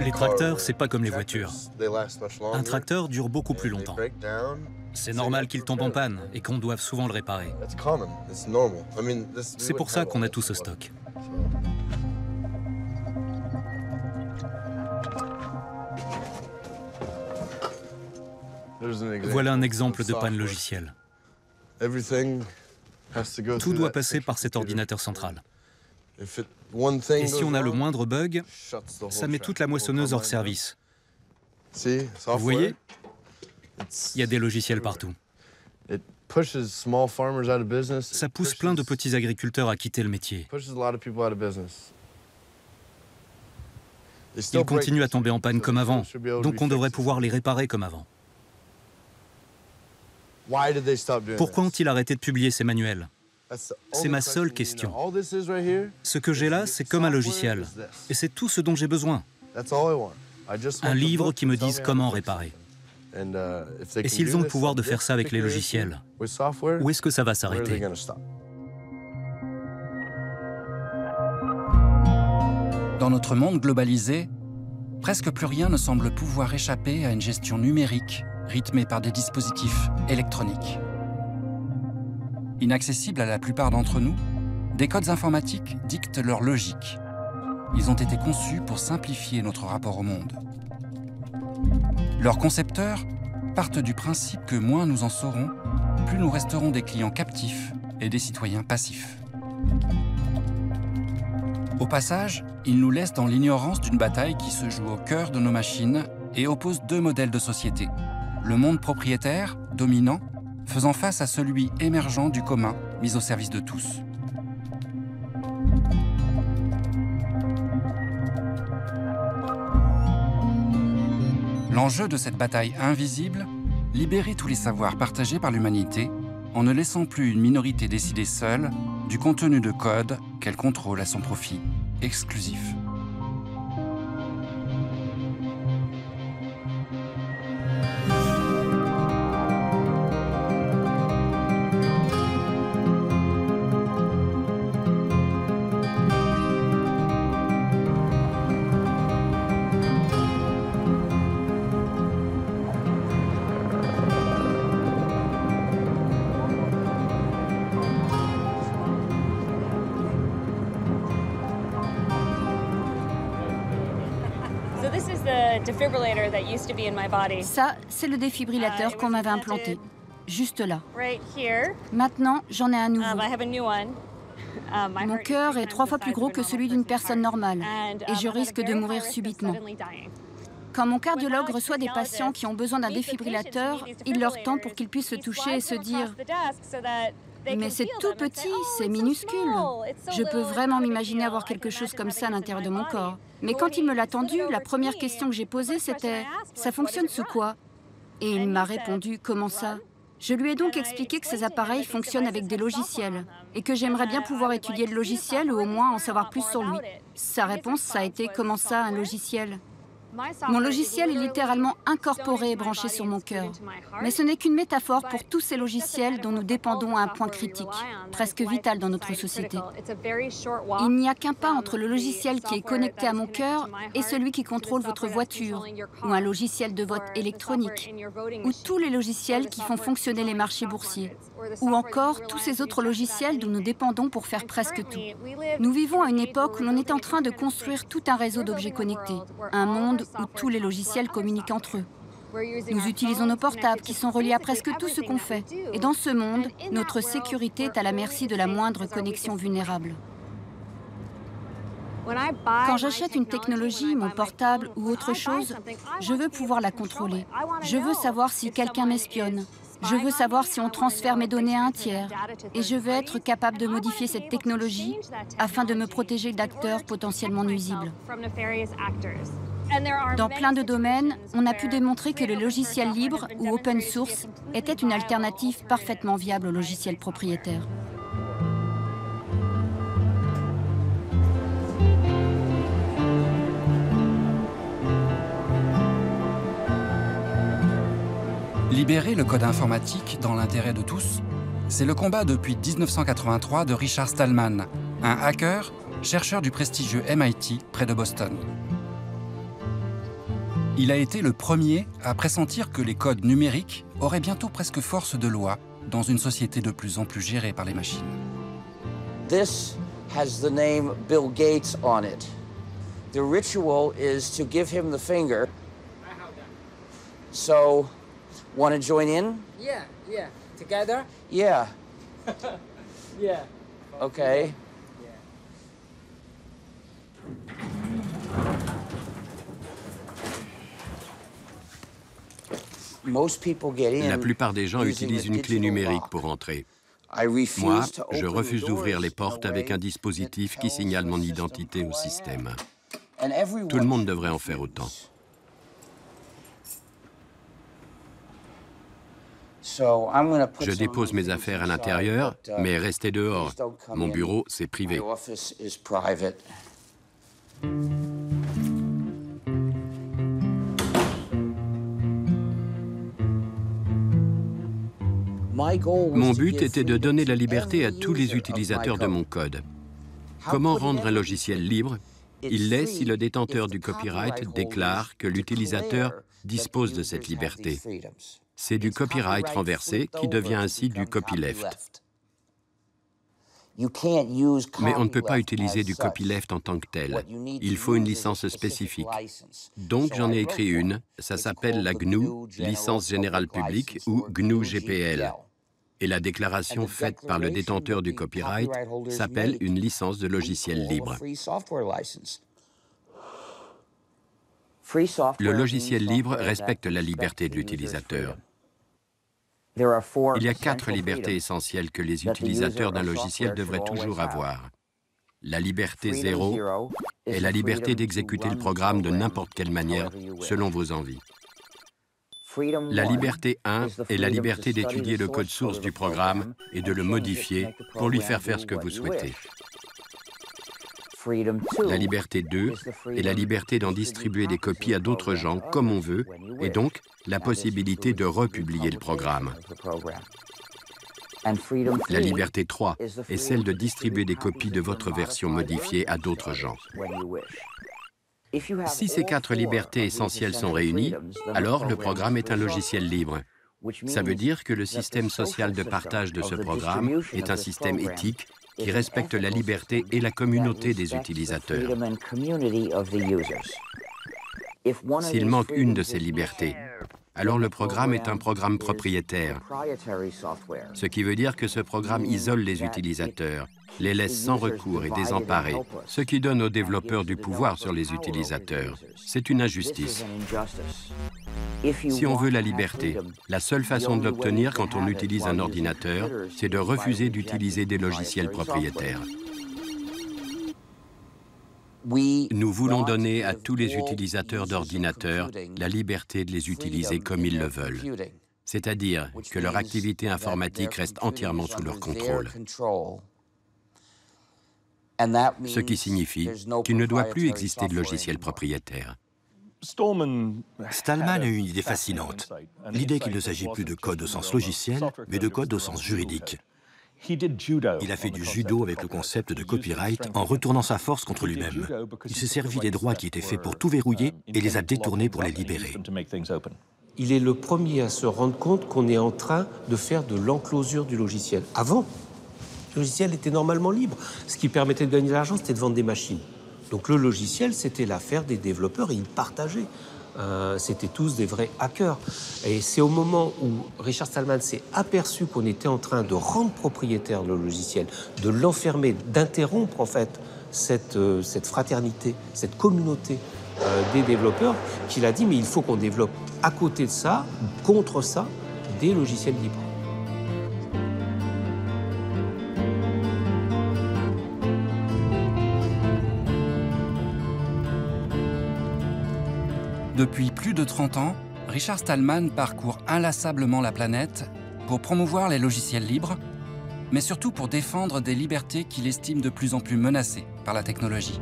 Les tracteurs, c'est pas comme les voitures. Un tracteur dure beaucoup plus longtemps. C'est normal qu'il tombe en panne et qu'on doive souvent le réparer. C'est pour ça qu'on a tout ce stock. Voilà un exemple de panne logicielle. Tout doit passer par cet ordinateur central. Et si on a le moindre bug, ça met toute la moissonneuse hors service. Vous voyez? Il y a des logiciels partout. Ça pousse plein de petits agriculteurs à quitter le métier. Ils continuent à tomber en panne comme avant, donc on devrait pouvoir les réparer comme avant. Pourquoi ont-ils arrêté de publier ces manuels? C'est ma seule question. Ce que j'ai là, c'est comme un logiciel. Et c'est tout ce dont j'ai besoin. Un livre qui me dise comment réparer. Et s'ils ont le pouvoir de faire ça avec les logiciels, où est-ce que ça va s'arrêter Dans notre monde globalisé, presque plus rien ne semble pouvoir échapper à une gestion numérique rythmée par des dispositifs électroniques. Inaccessibles à la plupart d'entre nous, des codes informatiques dictent leur logique. Ils ont été conçus pour simplifier notre rapport au monde. Leurs concepteurs partent du principe que moins nous en saurons, plus nous resterons des clients captifs et des citoyens passifs. Au passage, ils nous laissent dans l'ignorance d'une bataille qui se joue au cœur de nos machines et oppose deux modèles de société, le monde propriétaire, dominant, faisant face à celui émergent du commun, mis au service de tous. L'enjeu de cette bataille invisible, libérer tous les savoirs partagés par l'humanité en ne laissant plus une minorité décider seule du contenu de code qu'elle contrôle à son profit exclusif. Ça, c'est le défibrillateur uh, qu'on m'avait implanté, juste là. Maintenant, j'en ai un nouveau. Um, uh, Mon cœur est trois fois plus gros que celui d'une personne normale. Et je um, risque de mourir subitement. Quand mon cardiologue reçoit des patients qui ont besoin d'un défibrillateur, il leur tend pour qu'ils puissent se toucher et se dire mais c'est tout petit, c'est minuscule. Je peux vraiment m'imaginer avoir quelque chose comme ça à l'intérieur de mon corps. Mais quand il me l'a tendu, la première question que j'ai posée, c'était « ça fonctionne sous quoi ?» Et il m'a répondu « comment ça ?» Je lui ai donc expliqué que ces appareils fonctionnent avec des logiciels et que j'aimerais bien pouvoir étudier le logiciel ou au moins en savoir plus sur lui. Sa réponse, ça a été « comment ça, un logiciel ?» Mon logiciel est littéralement incorporé et branché sur mon cœur. Mais ce n'est qu'une métaphore pour tous ces logiciels dont nous dépendons à un point critique, presque vital dans notre société. Il n'y a qu'un pas entre le logiciel qui est connecté à mon cœur et celui qui contrôle votre voiture, ou un logiciel de vote électronique, ou tous les logiciels qui font fonctionner les marchés boursiers, ou encore tous ces autres logiciels dont nous dépendons pour faire presque tout. Nous vivons à une époque où l'on est en train de construire tout un réseau d'objets connectés, un monde où tous les logiciels communiquent entre eux. Nous utilisons nos portables qui sont reliés à presque tout ce qu'on fait. Et dans ce monde, notre sécurité est à la merci de la moindre connexion vulnérable. Quand j'achète une technologie, mon portable ou autre chose, je veux pouvoir la contrôler. Je veux savoir si quelqu'un m'espionne. Je veux savoir si on transfère mes données à un tiers. Et je veux être capable de modifier cette technologie afin de me protéger d'acteurs potentiellement nuisibles. Dans plein de domaines, on a pu démontrer que le logiciel libre ou open source était une alternative parfaitement viable au logiciel propriétaire. Libérer le code informatique dans l'intérêt de tous, c'est le combat depuis 1983 de Richard Stallman, un hacker, chercheur du prestigieux MIT près de Boston. Il a été le premier à pressentir que les codes numériques auraient bientôt presque force de loi dans une société de plus en plus gérée par les machines. This has the name Bill Gates on it. The ritual is to give him the finger. So, want to join in? Yeah, yeah. Together? Yeah. yeah. Okay. La plupart des gens utilisent une clé numérique pour entrer. Moi, je refuse d'ouvrir les portes avec un dispositif qui signale mon identité au système. Tout le monde devrait en faire autant. Je dépose mes affaires à l'intérieur, uh, mais restez dehors. Mon bureau, c'est privé. Mon but était de donner la liberté à tous les utilisateurs de mon code. Comment rendre un logiciel libre? Il l'est si le détenteur du copyright déclare que l'utilisateur dispose de cette liberté. C'est du copyright renversé qui devient ainsi du copyleft. Mais on ne peut pas utiliser du copyleft en tant que tel. Il faut une licence spécifique. Donc j'en ai écrit une. Ça s'appelle la GNU, licence générale publique, ou GNU GPL et la déclaration faite par le détenteur du copyright s'appelle une licence de logiciel libre. Le logiciel libre respecte la liberté de l'utilisateur. Il y a quatre libertés essentielles que les utilisateurs d'un logiciel devraient toujours avoir. La liberté zéro est la liberté d'exécuter le programme de n'importe quelle manière, selon vos envies. La liberté 1 est la liberté d'étudier le code source du programme et de le modifier pour lui faire faire ce que vous souhaitez. La liberté 2 est la liberté d'en distribuer des copies à d'autres gens comme on veut, et donc la possibilité de republier le programme. La liberté 3 est celle de distribuer des copies de votre version modifiée à d'autres gens. Si ces quatre libertés essentielles sont réunies, alors le programme est un logiciel libre. Ça veut dire que le système social de partage de ce programme est un système éthique qui respecte la liberté et la communauté des utilisateurs. S'il manque une de ces libertés, alors le programme est un programme propriétaire, ce qui veut dire que ce programme isole les utilisateurs les laisse sans recours et désemparés, ce qui donne aux développeurs du pouvoir sur les utilisateurs. C'est une injustice. Si on veut la liberté, la seule façon de l'obtenir quand on utilise un ordinateur, c'est de refuser d'utiliser des logiciels propriétaires. Nous voulons donner à tous les utilisateurs d'ordinateurs la liberté de les utiliser comme ils le veulent, c'est-à-dire que leur activité informatique reste entièrement sous leur contrôle. ce qui signifie qu'il ne doit plus exister de logiciel propriétaire. Stallman a eu une idée fascinante, l'idée qu'il ne s'agit plus de code au sens logiciel, mais de code au sens juridique. Il a fait du judo avec le concept de copyright en retournant sa force contre lui-même. Il s'est servi des droits qui étaient faits pour tout verrouiller et les a détournés pour les libérer. Il est le premier à se rendre compte qu'on est en train de faire de l'enclosure du logiciel. Avant, le logiciel était normalement libre. Ce qui permettait de gagner de l'argent, c'était de vendre des machines. Donc le logiciel, c'était l'affaire des développeurs et ils partageaient. Euh, c'était tous des vrais hackers. Et c'est au moment où Richard Stallman s'est aperçu qu'on était en train de rendre propriétaire le logiciel, de l'enfermer, d'interrompre en fait cette, euh, cette fraternité, cette communauté euh, des développeurs, qu'il a dit mais il faut qu'on développe à côté de ça, contre ça, des logiciels libres. Depuis plus de 30 ans, Richard Stallman parcourt inlassablement la planète pour promouvoir les logiciels libres, mais surtout pour défendre des libertés qu'il estime de plus en plus menacées par la technologie.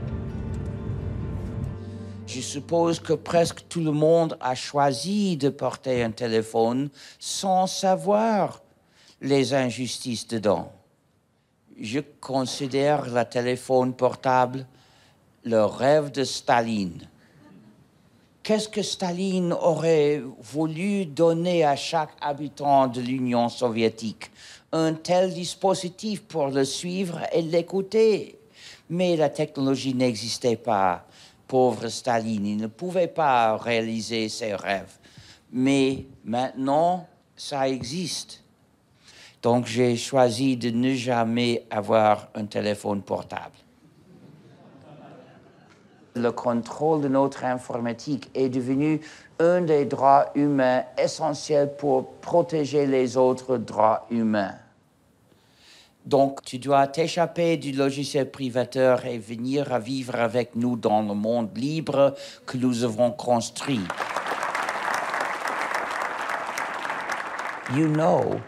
Je suppose que presque tout le monde a choisi de porter un téléphone sans savoir les injustices dedans. Je considère le téléphone portable le rêve de Staline. Qu'est-ce que Staline aurait voulu donner à chaque habitant de l'Union soviétique? Un tel dispositif pour le suivre et l'écouter. Mais la technologie n'existait pas. Pauvre Staline, il ne pouvait pas réaliser ses rêves. Mais maintenant, ça existe. Donc j'ai choisi de ne jamais avoir un téléphone portable. Le contrôle de notre informatique est devenu un des droits humains essentiels pour protéger les autres droits humains. Donc, tu dois t'échapper du logiciel privateur et venir à vivre avec nous dans le monde libre que nous avons construit.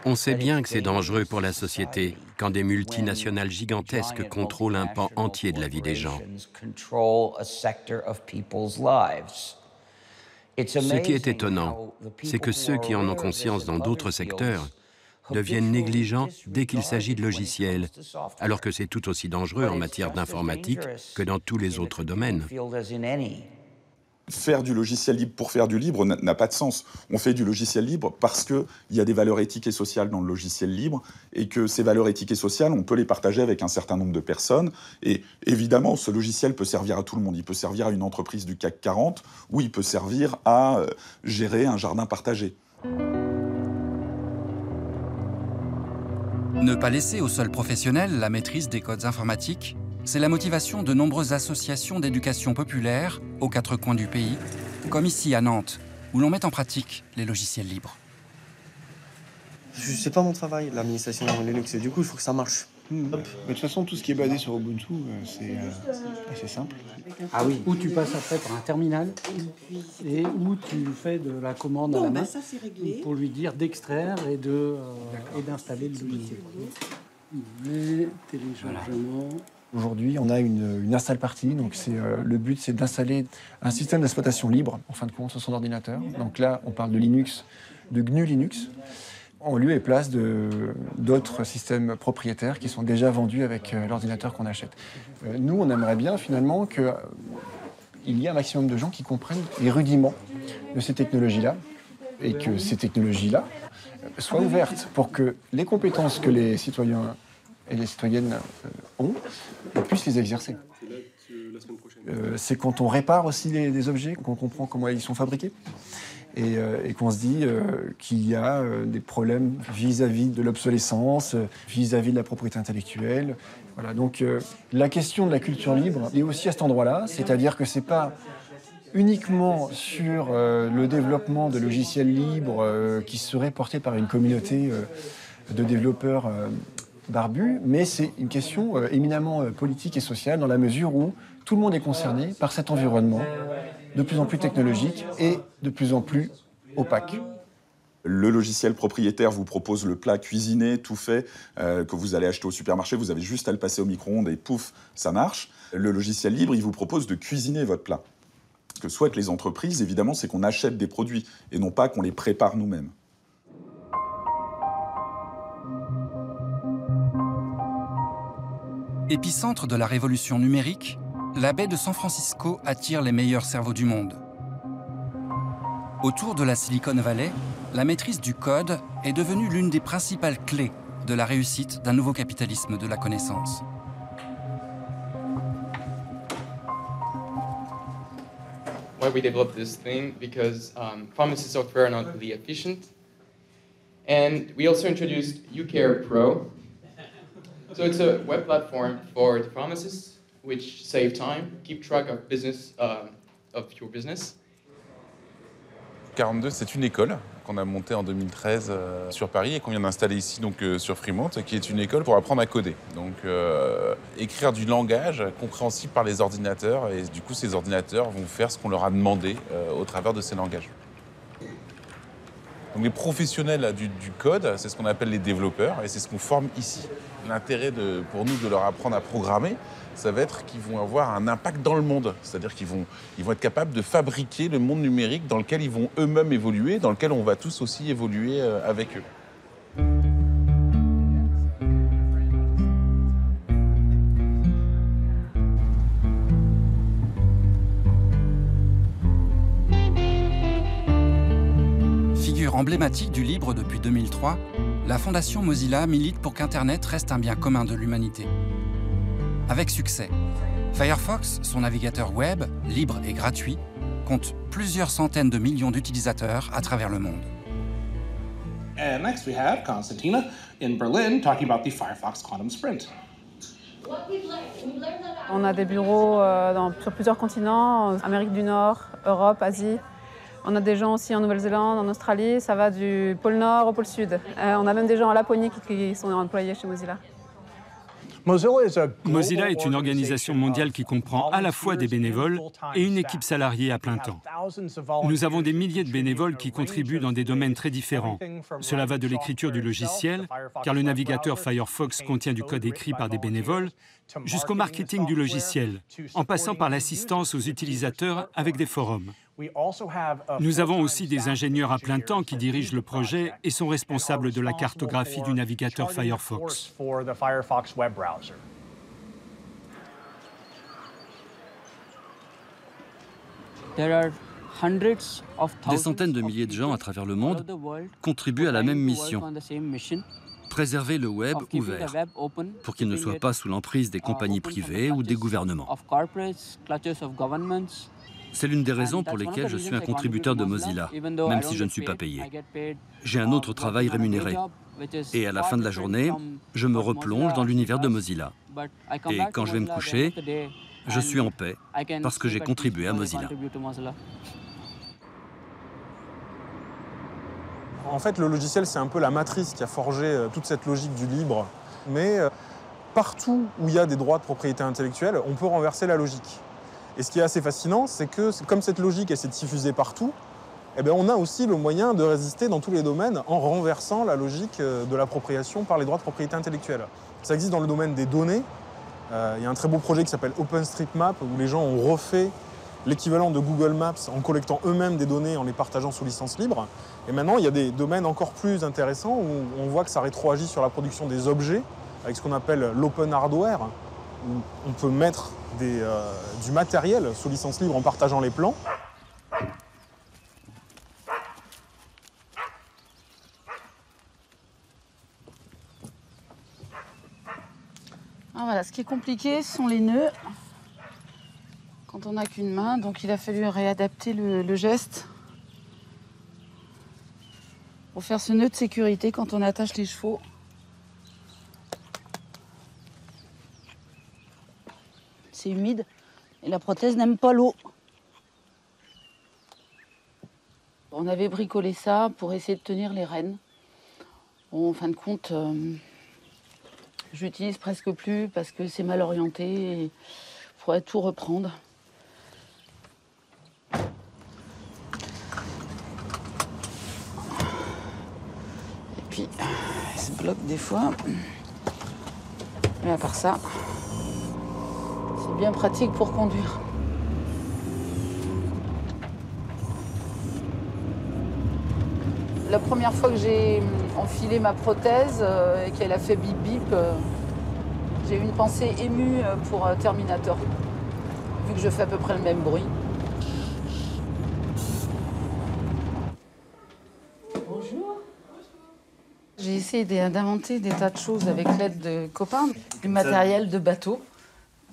On sait bien que c'est dangereux pour la société quand des multinationales gigantesques contrôlent un pan entier de la vie des gens. Ce qui est étonnant, c'est que ceux qui en ont conscience dans d'autres secteurs deviennent négligents dès qu'il s'agit de logiciels, alors que c'est tout aussi dangereux en matière d'informatique que dans tous les autres domaines faire du logiciel libre pour faire du libre n'a pas de sens. On fait du logiciel libre parce qu'il y a des valeurs éthiques et sociales dans le logiciel libre et que ces valeurs éthiques et sociales, on peut les partager avec un certain nombre de personnes. Et évidemment, ce logiciel peut servir à tout le monde. Il peut servir à une entreprise du CAC 40 ou il peut servir à euh, gérer un jardin partagé. Ne pas laisser au seul professionnel la maîtrise des codes informatiques c'est la motivation de nombreuses associations d'éducation populaire aux quatre coins du pays, comme ici à Nantes, où l'on met en pratique les logiciels libres. C'est pas mon travail, l'administration Linux, du coup, il faut que ça marche. De toute façon, tout ce qui est basé sur Ubuntu, euh, c'est euh, assez simple. Ah oui. Où tu passes après par un terminal et où tu fais de la commande à la main pour lui dire d'extraire et de euh, et d'installer le logiciel. téléchargement. Aujourd'hui, on a une, install party. Donc, euh, le but, c'est d'installer un système d'exploitation libre, en fin de compte, sur son ordinateur. Donc là, on parle de Linux, de GNU Linux, en lieu et place d'autres systèmes propriétaires qui sont déjà vendus avec euh, l'ordinateur qu'on achète. Euh, nous, on aimerait bien, finalement, qu'il y ait un maximum de gens qui comprennent les rudiments de ces technologies-là et que ces technologies-là soient ouvertes pour que les compétences que les citoyens et les citoyennes euh, ont, et puissent les exercer. Euh, c'est quand on répare aussi des objets qu'on comprend comment ils sont fabriqués et, euh, qu'on se dit qu'il y a des problèmes vis-à-vis de l'obsolescence, vis-à-vis de la propriété intellectuelle. Voilà, donc la question de la culture libre est aussi à cet endroit-là, c'est-à-dire que c'est pas uniquement sur le développement de logiciels libres qui seraient portés par une communauté de développeurs barbu, mais c'est une question euh, éminemment euh, politique et sociale dans la mesure où tout le monde est concerné par cet environnement de plus en plus technologique et de plus en plus opaque. Le logiciel propriétaire vous propose le plat cuisiné, tout fait, euh, que vous allez acheter au supermarché. Vous avez juste à le passer au micro-ondes et pouf, ça marche. Le logiciel libre, il vous propose de cuisiner votre plat. Ce que souhaitent les entreprises, évidemment, c'est qu'on achète des produits et non pas qu'on les prépare nous-mêmes. Épicentre de la révolution numérique, la baie de San Francisco attire les meilleurs cerveaux du monde. Autour de la Silicon Valley, la maîtrise du code est devenue l'une des principales clés de la réussite d'un nouveau capitalisme de la connaissance. Why we developed this thing? Because um, software are not efficient, and we also introduced UCare Pro, So it's a web platform for the pharmacists, which save time, keep track of business uh, of your business. 42, c'est une école qu'on a montée en 2013 euh, sur Paris et qu'on vient d'installer ici donc euh, sur Fremont, qui est une école pour apprendre à coder. Donc euh, écrire du langage compréhensible par les ordinateurs et du coup ces ordinateurs vont faire ce qu'on leur a demandé au travers de ces langages. Donc les professionnels du, code, c'est ce qu'on appelle les développeurs et c'est ce qu'on forme ici l'intérêt pour nous de leur apprendre à programmer, ça va être qu'ils vont avoir un impact dans le monde. C'est-à-dire qu'ils vont, ils vont être capables de fabriquer le monde numérique dans lequel ils vont eux-mêmes évoluer, dans lequel on va tous aussi évoluer euh, avec eux. Emblématique du libre depuis 2003, la Fondation Mozilla milite pour qu'Internet reste un bien commun de l'humanité. Avec succès, Firefox, son navigateur web, libre et gratuit, compte plusieurs centaines de millions d'utilisateurs à travers le monde. And next we have Konstantina in Berlin talking about the Firefox Quantum Sprint. On a des bureaux euh, dans, sur plusieurs continents, Amérique du Nord, Europe, Asie. On a des gens aussi en Nouvelle-Zélande, en Australie, ça va du pôle Nord au pôle Sud. Euh, on a même des gens en Laponie qui, qui sont employés chez Mozilla. Mozilla est une organisation mondiale qui comprend à la fois des bénévoles et une équipe salariée à plein temps. Nous avons des milliers de bénévoles qui contribuent dans des domaines très différents. Cela va de l'écriture du logiciel, car le navigateur Firefox contient du code écrit par des bénévoles, jusqu'au marketing du logiciel, en passant par l'assistance aux utilisateurs avec des forums. Nous avons aussi des ingénieurs à plein temps qui dirigent le projet et sont responsables de la cartographie du navigateur Firefox. Des centaines de milliers de gens à travers le monde contribuent à la même mission, préserver le web ouvert pour qu'il ne soit pas sous l'emprise des compagnies privées ou des gouvernements. C'est l'une des raisons pour lesquelles je suis un contributeur de Mozilla, même si je ne suis pas payé. J'ai un autre travail rémunéré. Et à la fin de la journée, je me replonge dans l'univers de Mozilla. Et quand je vais me coucher, je suis en paix parce que j'ai contribué à Mozilla. En fait, le logiciel, c'est un peu la matrice qui a forgé euh, toute cette logique du libre. Mais euh, partout où il y a des droits de propriété intellectuelle, on peut renverser la logique. Et ce qui est assez fascinant, c'est que comme cette logique s'est diffusée partout, eh bien, on a aussi le moyen de résister dans tous les domaines en renversant la logique euh, de l'appropriation par les droits de propriété intellectuelle. Ça existe dans le domaine des données. Euh, il y a un très beau projet qui s'appelle OpenStreetMap où les gens ont refait l'équivalent de Google Maps en collectant eux-mêmes des données en les partageant sous licence libre. Et maintenant, il y a des domaines encore plus intéressants où on voit que ça rétroagit sur la production des objets avec ce qu'on appelle l'open hardware, on peut mettre euh, du matériel sous licence libre en partageant les plans. Ah, ce qui est compliqué sont les nœuds. Quand on n'a qu'une main, donc il a fallu réadapter le geste pour faire ce nœud de sécurité quand on attache les chevaux. Humide et la prothèse n'aime pas l'eau. On avait bricolé ça pour essayer de tenir les rênes. Bon, en fin de compte, euh, j'utilise presque plus parce que c'est mal orienté il faudrait tout reprendre. Et puis, il se bloque des fois. Mais à part ça, bien pratique pour conduire. La première fois que j'ai enfilé ma prothèse euh, et qu'elle a fait bip bip, euh, j'ai eu une pensée émue euh, pour Terminator, vu que je fais à peu près le même bruit. Bonjour. J'ai essayé d'inventer des tas de choses avec l'aide de copains, du matériel de bateau.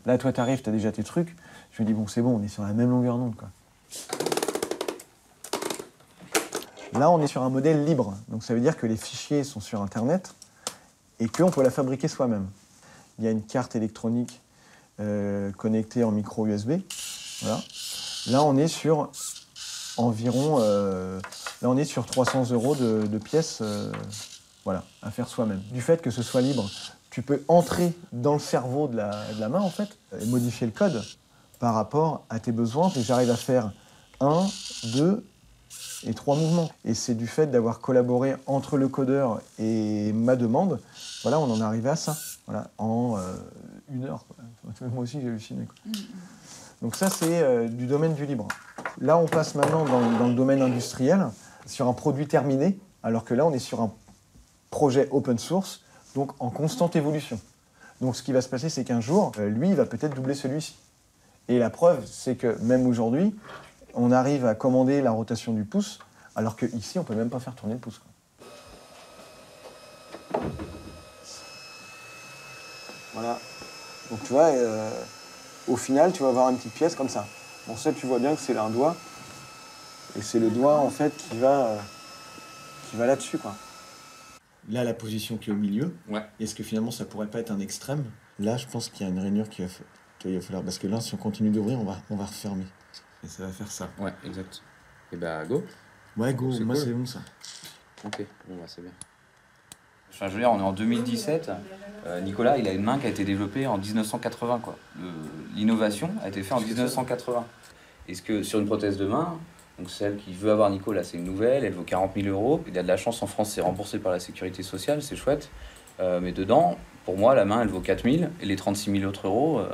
Là, toi, t'arrives, t'as déjà tes trucs. Je me dis, bon, c'est bon, on est sur la même longueur d'onde. Là, on est sur un modèle libre. Donc, ça veut dire que les fichiers sont sur Internet et qu'on peut la fabriquer soi-même. Il y a une carte électronique euh, connectée en micro USB. Voilà. Là, on est sur environ. Euh, est sur 300 euros de, pièces euh, voilà, à faire soi-même. Du fait que ce soit libre, tu peux entrer dans le cerveau de la, main, en fait, et modifier le code par rapport à tes besoins. Et j'arrive à faire un, deux et trois mouvements. Et c'est du fait d'avoir collaboré entre le codeur et ma demande, voilà, on en est arrivé à ça, voilà, en euh, une heure. Moi aussi, j'ai halluciné. Quoi. Mm, mm. Donc ça, c'est euh, du domaine du libre. Là, on passe maintenant dans, dans le domaine industriel, sur un produit terminé, alors que là, on est sur un projet open source donc en constante évolution. Donc ce qui va se passer, c'est qu'un jour, euh, lui, il va peut-être doubler celui-ci. Et la preuve, c'est que même aujourd'hui, on arrive à commander la rotation du pouce Alors qu'ici, on ne peut même pas faire tourner le pouce. Voilà. Donc tu vois, euh, au final, tu vas avoir une petite pièce comme ça. Bon, ça, tu vois bien que c'est un doigt. Et c'est le doigt, en fait, qui va, euh, va là-dessus, quoi. Là, la position qui est au milieu. Ouais. Est-ce que finalement, ça pourrait pas être un extrême? Là, je pense qu'il y a une rainure qui va, va falloir... Parce que là, si on continue d'ouvrir, on va, on va refermer. Et ça va faire ça. Ouais, exact. Et bah, go. Ouais, go. Moi, c'est bon, ça. Ok, bon, bah, c'est bien. Enfin, je veux dire, on est en 2017. Euh, Nicolas, il a une main qui a été développée en 1980. quoi. L'innovation a été faite en 1980. Est-ce que sur une prothèse de main, donc celle qui veut avoir Nicolas, c'est une nouvelle, elle vaut 40 000 euros. Il a de la chance en France, c'est remboursé par la sécurité sociale, c'est chouette. Euh, mais dedans, pour moi, la main, elle vaut 4 000 et les 36 000 autres euros, euh,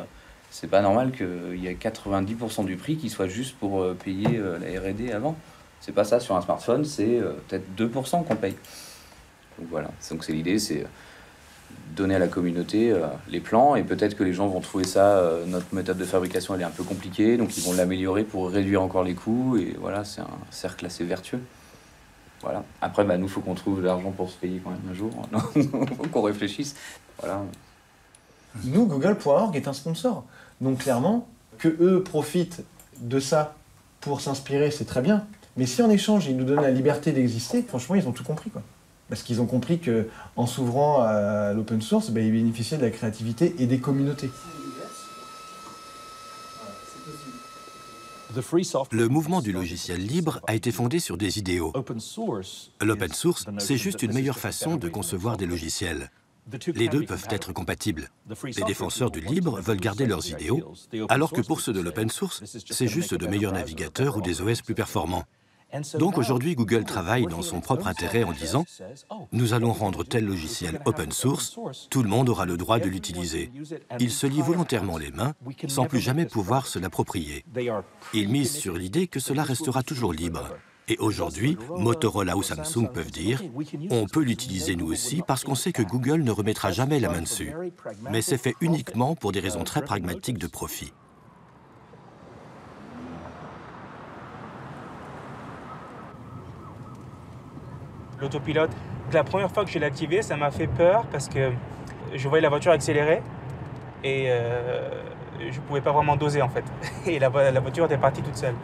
c'est pas normal qu'il y ait 90% du prix qui soit juste pour payer la R&D avant. C'est pas ça sur un smartphone, c'est peut-être 2% qu'on paye. Donc voilà, donc c'est l'idée, c'est donner à la communauté euh, les plans et peut-être que les gens vont trouver ça, euh, notre méthode de fabrication elle est un peu compliquée, donc ils vont l'améliorer pour réduire encore les coûts et voilà, c'est un cercle assez vertueux. Voilà. Après, bah, nous, faut qu'on trouve l'argent pour se payer quand même un jour. Faut qu'on réfléchisse. Voilà. Nous, Google.org est un sponsor. Donc clairement, que eux profitent de ça pour s'inspirer, c'est très bien. Mais si en échange, ils nous donnent la liberté d'exister, franchement, ils ont tout compris. Quoi parce qu'ils ont compris qu'en s'ouvrant à l'open source, ben, ils bénéficiaient de la créativité et des communautés. Le mouvement du logiciel libre a été fondé sur des idéaux. L'open source, c'est juste une meilleure façon de concevoir des logiciels. Les deux peuvent être compatibles. Les défenseurs du libre veulent garder leurs idéaux, alors que pour ceux de l'open source, c'est juste de meilleurs navigateurs ou des OS plus performants. Donc aujourd'hui, Google travaille dans son propre intérêt en disant « Nous allons rendre tel logiciel open source, tout le monde aura le droit de l'utiliser. » Il se lie volontairement les mains sans plus jamais pouvoir se l'approprier. Il mise sur l'idée que cela restera toujours libre. Et aujourd'hui, Motorola ou Samsung peuvent dire « On peut l'utiliser nous aussi parce qu'on sait que Google ne remettra jamais la main dessus. » Mais c'est fait uniquement pour des raisons très pragmatiques de profit. L'autopilote. La première fois que je l'ai activé, ça m'a fait peur parce que je voyais la voiture accélérer et euh, je ne pouvais pas vraiment doser en fait. Et la, voiture était partie toute seule.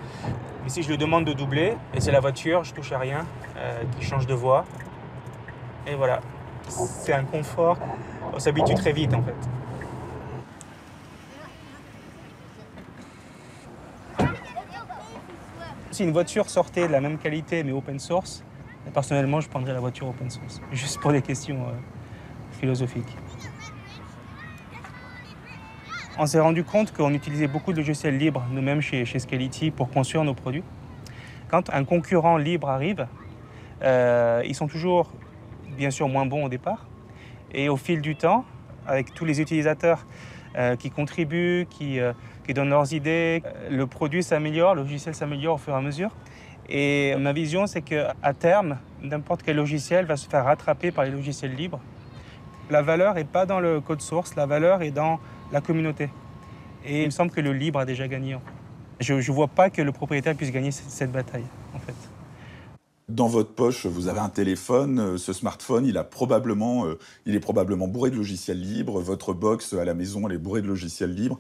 Mais si je lui demande de doubler, et c'est la voiture, je touche à rien, euh, qui change de voie. Et voilà, c'est un confort. On s'habitue très vite en fait. Si une voiture sortait de la même qualité mais open source, Personnellement, je prendrais la voiture open source, juste pour des questions euh, philosophiques. On s'est rendu compte qu'on utilisait beaucoup de logiciels libres, nous-mêmes chez, chez Scality, pour construire nos produits. Quand un concurrent libre arrive, euh, ils sont toujours, bien sûr, moins bons au départ. Et au fil du temps, avec tous les utilisateurs euh, qui contribuent, qui, qui donnent leurs idées, le produit s'améliore, le logiciel s'améliore au fur et à mesure. Et ma vision, c'est qu'à terme, n'importe quel logiciel va se faire rattraper par les logiciels libres. La valeur n'est pas dans le code source, la valeur est dans la communauté. Et il me semble que le libre a déjà gagné. Je ne vois pas que le propriétaire puisse gagner cette bataille, en fait. Dans votre poche, vous avez un téléphone. Euh, ce smartphone, euh, il est probablement bourré de logiciels libres. Votre box à la maison, elle est bourrée de logiciels libres.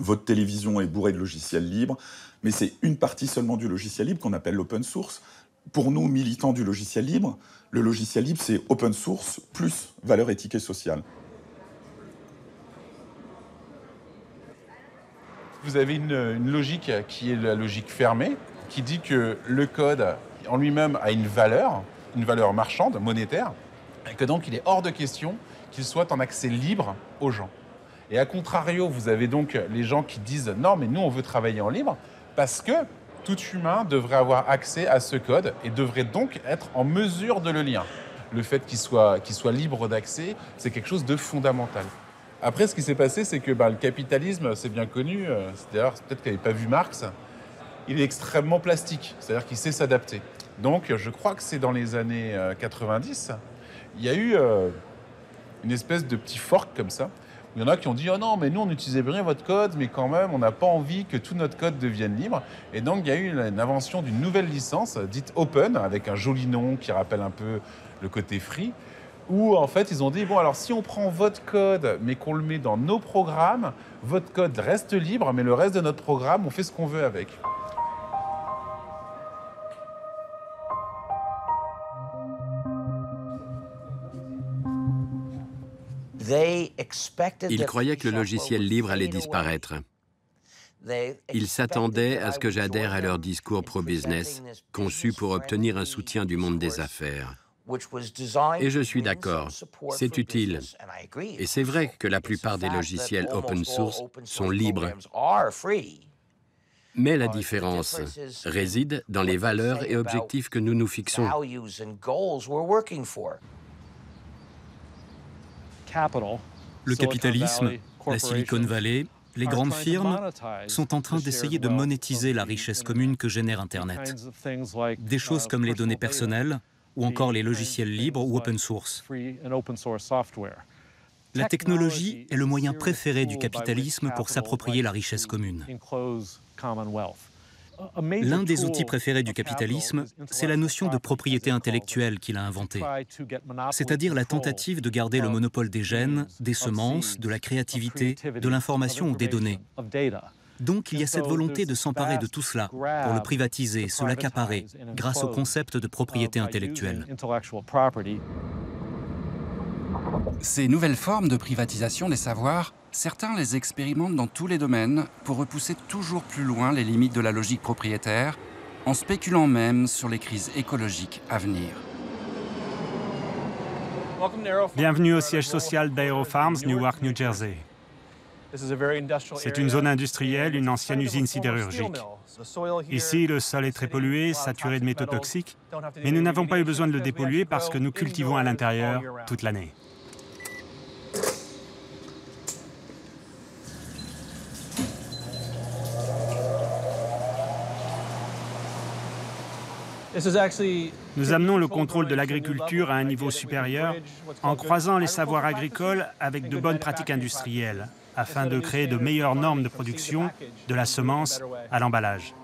Votre télévision est bourrée de logiciels libres mais c'est une partie seulement du logiciel libre qu'on appelle l'open source. Pour nous, militants du logiciel libre, le logiciel libre, c'est open source plus valeur éthique et sociale. Vous avez une, une, logique qui est la logique fermée, qui dit que le code en lui-même a une valeur, une valeur marchande, monétaire, et que donc il est hors de question qu'il soit en accès libre aux gens. Et à contrario, vous avez donc les gens qui disent non, mais nous on veut travailler en libre, parce que tout humain devrait avoir accès à ce code et devrait donc être en mesure de le lire. Le fait qu'il soit, soit libre d'accès, c'est quelque chose de fondamental. Après, ce qui s'est passé, c'est que bah, le capitalisme, c'est bien connu, euh, d'ailleurs, peut-être qu'il n'avait pas vu Marx, il est extrêmement plastique, c'est-à-dire qu'il sait s'adapter. Donc, je crois que c'est dans les années 90, euh, il y a eu euh, une espèce de petit fork comme ça, Il y en a qui ont dit Oh non, mais nous, on utilisait bien votre code, mais quand même, on n'a pas envie que tout notre code devienne libre. Et donc, il y a eu une invention d'une nouvelle licence dite Open, avec un joli nom qui rappelle un peu le côté free, où en fait, ils ont dit Bon, alors si on prend votre code, mais qu'on le met dans nos programmes, votre code reste libre, mais le reste de notre programme, on fait ce qu'on veut avec. Ils croyaient que le logiciel libre allait disparaître. Ils s'attendaient à ce que j'adhère à leur discours pro-business, conçu pour obtenir un soutien du monde des affaires. Et je suis d'accord, c'est utile. Et c'est vrai que la plupart des logiciels open source sont libres. Mais la différence réside dans les valeurs et objectifs que nous nous fixons. Le capitalisme, la Silicon Valley, les grandes firmes sont en train d'essayer de monétiser la richesse commune que génère Internet. Des choses comme les données personnelles ou encore les logiciels libres ou open source. La technologie est le moyen préféré du capitalisme pour s'approprier la richesse commune. L'un des outils préférés du capitalisme, c'est la notion de propriété intellectuelle qu'il a inventée, c'est-à-dire la tentative de garder le monopole des gènes, des semences, de la créativité, de l'information ou des données. Donc il y a cette volonté de s'emparer de tout cela pour le privatiser, se l'accaparer, grâce au concept de propriété intellectuelle. Ces nouvelles formes de privatisation des savoirs, certains les expérimentent dans tous les domaines pour repousser toujours plus loin les limites de la logique propriétaire, en spéculant même sur les crises écologiques à venir. Bienvenue au siège social d'Aerofarms, Newark, New Jersey. C'est une zone industrielle, une ancienne usine sidérurgique. Ici, le sol est très pollué, saturé de métaux toxiques, mais nous n'avons pas eu besoin de le dépolluer parce que nous cultivons à l'intérieur toute l'année. Nous amenons le contrôle de l'agriculture à un niveau supérieur en croisant les savoirs agricoles avec de bonnes pratiques industrielles afin de créer de meilleures normes de production de la semence à l'emballage.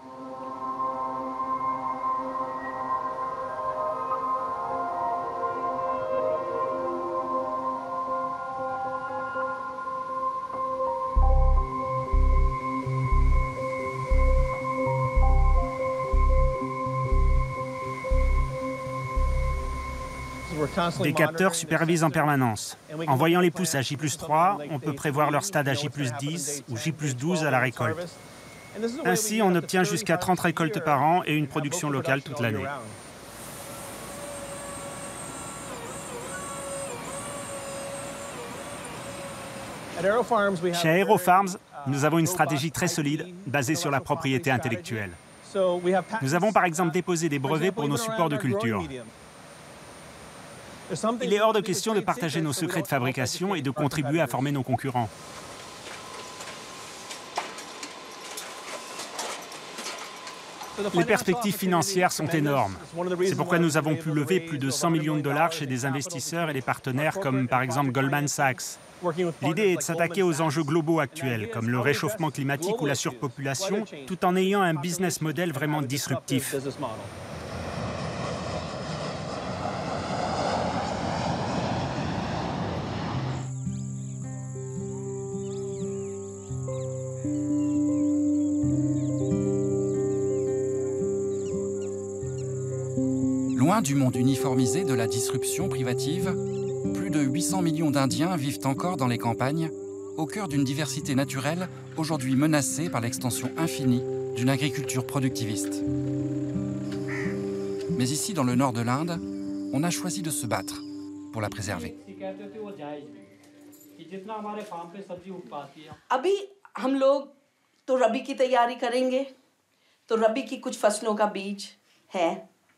Des capteurs supervisent en permanence. En voyant les pousses à J3, on peut prévoir leur stade à J10 ou J12 à la récolte. Ainsi, on obtient jusqu'à 30 récoltes par an et une production locale toute l'année. Chez Aerofarms, nous avons une stratégie très solide basée sur la propriété intellectuelle. Nous avons par exemple déposé des brevets pour nos supports de culture. Il est hors de question de partager nos secrets de fabrication et de contribuer à former nos concurrents. Les perspectives financières sont énormes. C'est pourquoi nous avons pu lever plus de 100 millions de dollars chez des investisseurs et des partenaires comme par exemple Goldman Sachs. L'idée est de s'attaquer aux enjeux globaux actuels, comme le réchauffement climatique ou la surpopulation, tout en ayant un business model vraiment disruptif. Du monde uniformisé de la disruption privative, plus de 800 millions d'Indiens vivent encore dans les campagnes, au cœur d'une diversité naturelle aujourd'hui menacée par l'extension infinie d'une agriculture productiviste. Mais ici, dans le nord de l'Inde, on a choisi de se battre pour la préserver.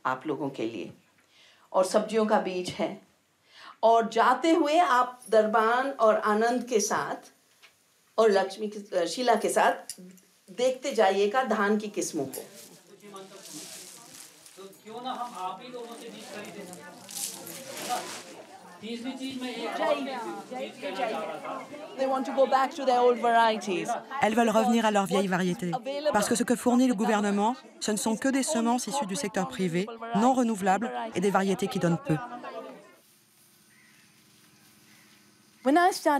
आप लोगों के लिए। और सब्जियों का बीज है। और जाते हुए आप दरबान और आनंद के साथ और लक्ष्मी शीला के साथ देखते जाइएगा धान की किस्मों को। तो क्यों ना हम आप ही लोगों से बीज खरीदें? Elles veulent revenir à leurs vieilles variétés. Parce que ce que fournit le gouvernement, ce ne sont que des semences issues du secteur privé, non renouvelables et des variétés qui donnent peu.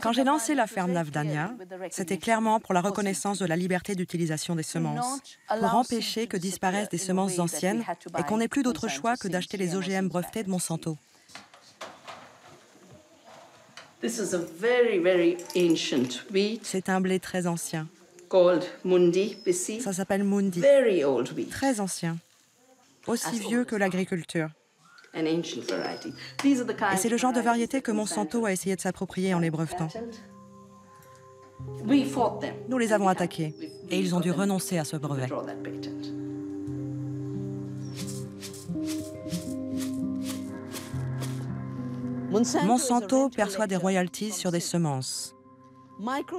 Quand j'ai lancé la ferme Navdania, c'était clairement pour la reconnaissance de la liberté d'utilisation des semences, pour empêcher que disparaissent des semences anciennes et qu'on n'ait plus d'autre choix que d'acheter les OGM brevetés de Monsanto. C'est un blé très ancien. Ça s'appelle Mundi. Très ancien. Aussi vieux que l'agriculture. Et c'est le genre de variété que Monsanto a essayé de s'approprier en les brevetant. Nous les avons attaqués et ils ont dû renoncer à ce brevet. Monsanto perçoit des royalties sur des semences.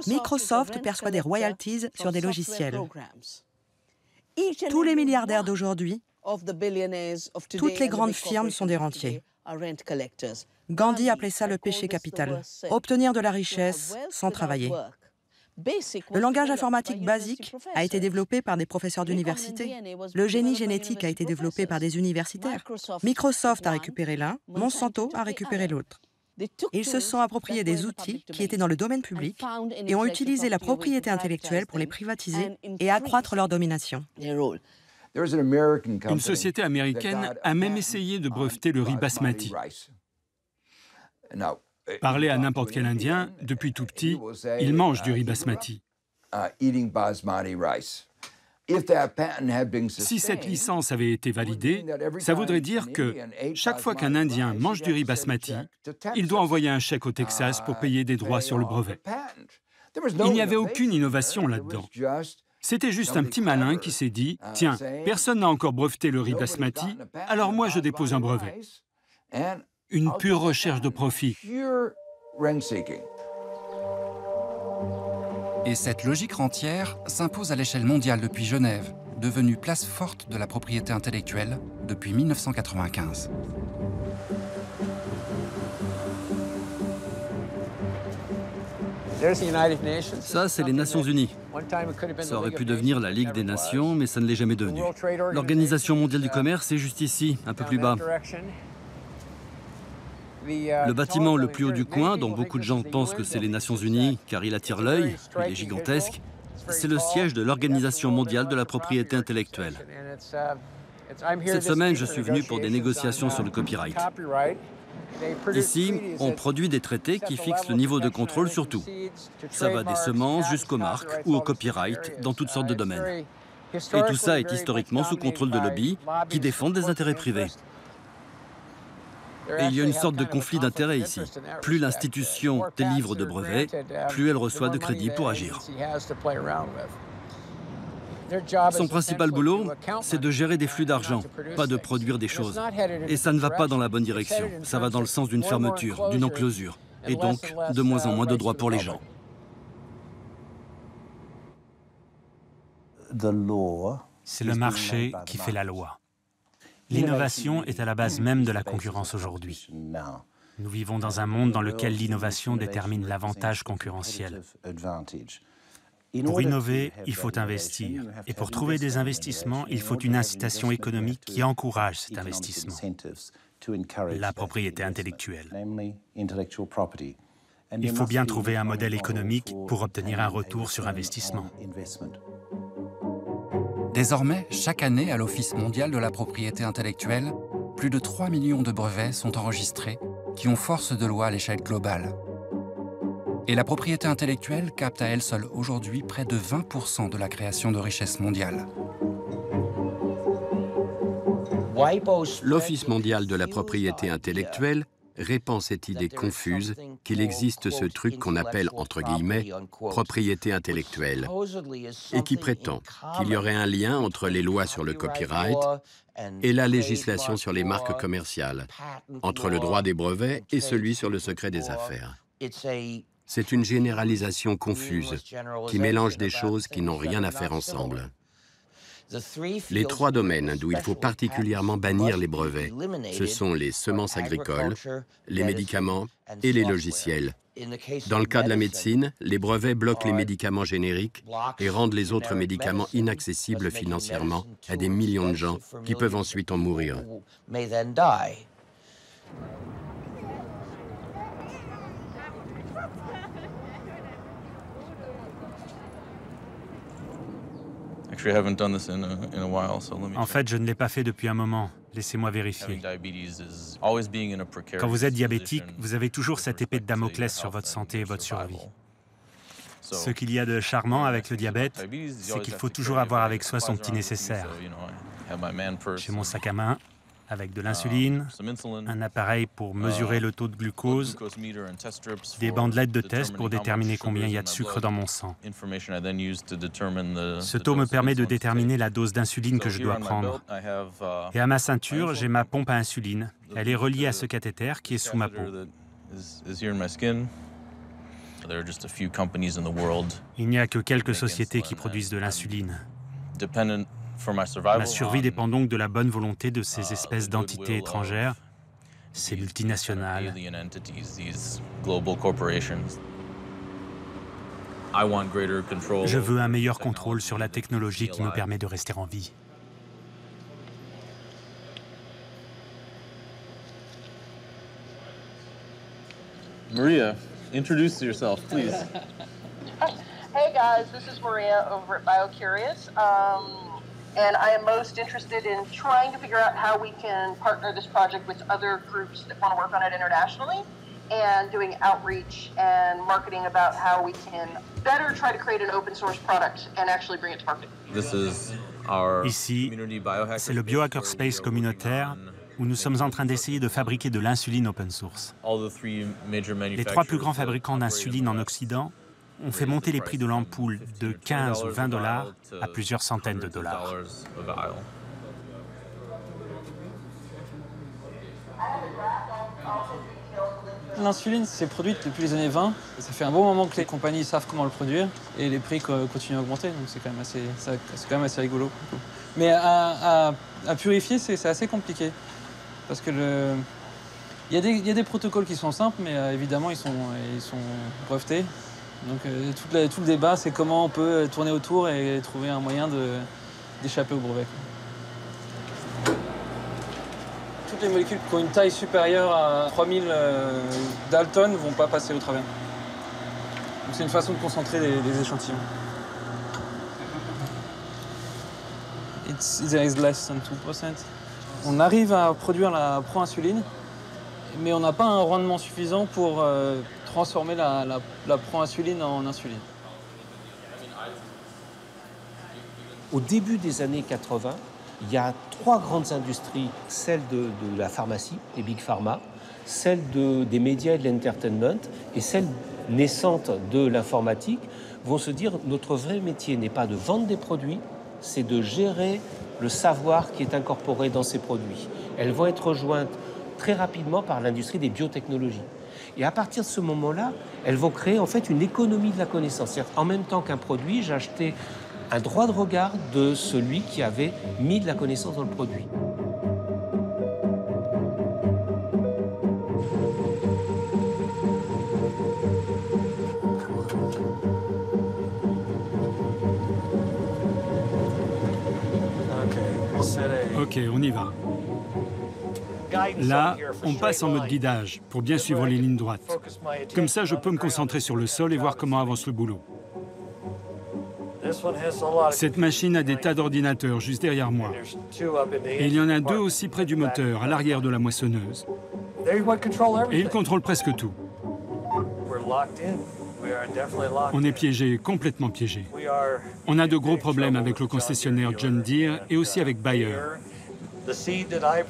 Microsoft perçoit des royalties sur des logiciels. Tous les milliardaires d'aujourd'hui toutes les grandes firmes sont des rentiers. Gandhi appelait ça le péché capital, obtenir de la richesse sans travailler. Le langage informatique basique a été développé par des professeurs d'université. Le génie génétique a été développé par des universitaires. Microsoft a récupéré l'un, Monsanto a récupéré l'autre. Ils se sont appropriés des outils qui étaient dans le domaine public et ont utilisé la propriété intellectuelle pour les privatiser et accroître leur domination. Une société américaine a même essayé de breveter le riz basmati. Parlez à n'importe quel Indien, depuis tout petit, il mange du riz basmati. Si cette licence avait été validée, ça voudrait dire que chaque fois qu'un Indien mange du riz basmati, il doit envoyer un chèque au Texas pour payer des droits sur le brevet. Il n'y avait aucune innovation là-dedans. C'était juste un petit malin qui s'est dit Tiens, personne n'a encore breveté le riz basmati, alors moi je dépose un brevet. Une pure recherche de profit. Et cette logique rentière s'impose à l'échelle mondiale depuis Genève, devenue place forte de la propriété intellectuelle depuis 1995. Ça, c'est les Nations Unies. Ça aurait pu devenir la Ligue des Nations, mais ça ne l'est jamais devenu. L'Organisation mondiale du commerce est juste ici, un peu plus bas. Le bâtiment le plus haut du coin, dont beaucoup de gens pensent que c'est les Nations Unies, car il attire l'œil, il est gigantesque, c'est le siège de l'Organisation mondiale de la propriété intellectuelle. Cette semaine, je suis venu pour des négociations sur le copyright. Ici, on produit des traités qui fixent le niveau de contrôle sur tout. Ça va des semences jusqu'aux marques ou au copyright dans toutes sortes de domaines. Et tout ça est historiquement sous contrôle de lobbies qui défendent des intérêts privés. Et il y a une sorte de conflit d'intérêts ici. Plus l'institution délivre de brevets, plus elle reçoit de crédits pour agir. Son principal boulot, c'est de gérer des flux d'argent, pas de produire des choses. Et ça ne va pas dans la bonne direction. Ça va dans le sens d'une fermeture, d'une enclosure, et donc de moins en moins de droits pour les gens. C'est le marché qui fait la loi. L'innovation est à la base même de la concurrence aujourd'hui. Nous vivons dans un monde dans lequel l'innovation détermine l'avantage concurrentiel. Pour innover, il faut investir. Et pour trouver des investissements, il faut une incitation économique qui encourage cet investissement, la propriété intellectuelle. Il faut bien trouver un modèle économique pour obtenir un retour sur investissement. Désormais, chaque année, à l'Office mondial de la propriété intellectuelle, plus de 3 millions de brevets sont enregistrés qui ont force de loi à l'échelle globale. Et la propriété intellectuelle capte à elle seule aujourd'hui près de 20% de la création de richesse mondiale. L'Office mondial de la propriété intellectuelle répand cette idée confuse qu'il existe ce truc qu'on appelle, entre guillemets, propriété intellectuelle, et qui prétend qu'il y aurait un lien entre les lois sur le copyright et la législation sur les marques commerciales, entre le droit des brevets et celui sur le secret des affaires. C'est une généralisation confuse qui mélange des choses qui n'ont rien à faire ensemble. Les trois domaines d'où il faut particulièrement bannir les brevets, ce sont les semences agricoles, les médicaments et les logiciels. Dans le cas de la médecine, les brevets bloquent les médicaments génériques et rendent les autres médicaments inaccessibles financièrement à des millions de gens qui peuvent ensuite en mourir. En fait, je ne l'ai pas fait depuis un moment. Laissez-moi vérifier. Quand vous êtes diabétique, vous avez toujours cette épée de Damoclès sur votre santé et votre survie. Ce qu'il y a de charmant avec le diabète, c'est qu'il faut toujours avoir avec soi son petit nécessaire. J'ai mon sac à main, avec de l'insuline, un appareil pour mesurer le taux de glucose, des bandelettes de test pour déterminer combien il y a de sucre dans mon sang. Ce taux me permet de déterminer la dose d'insuline que je dois prendre. Et à ma ceinture, j'ai ma pompe à insuline. Elle est reliée à ce cathéter qui est sous ma peau. Il n'y a que quelques sociétés qui produisent de l'insuline. Ma survie dépend donc de la bonne volonté de ces uh, espèces d'entités étrangères, ces multinationales. Je veux un meilleur contrôle sur la technologie qui me permet de rester en vie. Maria, introduce yourself, please. Hey guys, this is Maria over at BioCurious. Um, And I am most interested in trying to figure out how we can partner this project with other groups that want to work on it internationally and doing outreach and marketing about how we can better try to create an open source product and actually bring it to market. This is our Ici, c'est le biohackerspace communautaire où nous sommes en train d'essayer de fabriquer de l'insuline open source. Les trois plus grands fabricants d'insuline en Occident on fait monter les prix de l'ampoule de 15 ou 20 dollars à plusieurs centaines de dollars. L'insuline, c'est produit depuis les années 20. Ça fait un bon moment que les compagnies savent comment le produire et les prix continuent à augmenter, donc c'est quand, même assez, rigolo. Mais à, purifier, c'est assez compliqué. Parce que il, y a des, protocoles qui sont simples, mais euh, évidemment, ils sont brevetés. Donc euh, tout, le débat, c'est comment on peut tourner autour et trouver un moyen d'échapper au brevet. Toutes les molécules qui ont une taille supérieure à 3000 euh, Dalton ne vont pas passer au travers. c'est une façon de concentrer les, échantillons. It's, there is less than 2%. On arrive à produire la pro-insuline, mais on n'a pas un rendement suffisant pour euh, transformer la, la, pro-insuline en insuline. Au début des années 80, il y a trois grandes industries, celle de, la pharmacie, les big pharma, celle de, des médias et de l'entertainment, et celle naissante de l'informatique, vont se dire notre vrai métier n'est pas de vendre des produits, c'est de gérer le savoir qui est incorporé dans ces produits. Elles vont être rejointes très rapidement par l'industrie des biotechnologies. Et à partir de ce moment-là, elles vont créer en fait une économie de la connaissance. En même temps qu'un produit, j'ai acheté un droit de regard de celui qui avait mis de la connaissance dans le produit. Là, on passe en mode guidage pour bien suivre les lignes droites. Comme ça, je peux me concentrer sur le sol et voir comment avance le boulot. Cette machine a des tas d'ordinateurs juste derrière moi. Il y en a deux aussi près du moteur, à l'arrière de la moissonneuse. Et ils contrôlent presque tout. On est piégé, complètement piégé. On a de gros problèmes avec le concessionnaire John Deere et aussi avec Bayer.